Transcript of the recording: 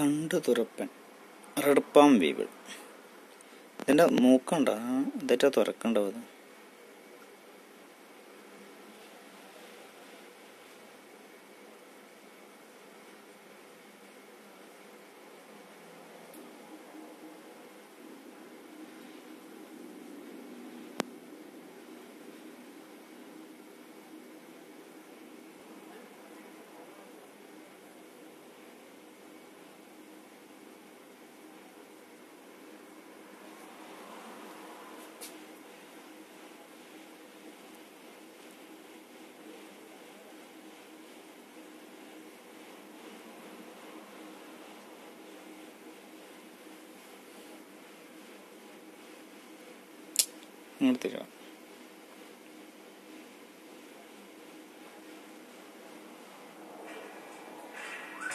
തണ്ട് തുറപ്പൻ റെഡ്പാം വീവിൾ. ഇതിന്റെ മൂക്കണ്ട ഇതേറ്റാ തുറക്കണ്ടാവും തരാം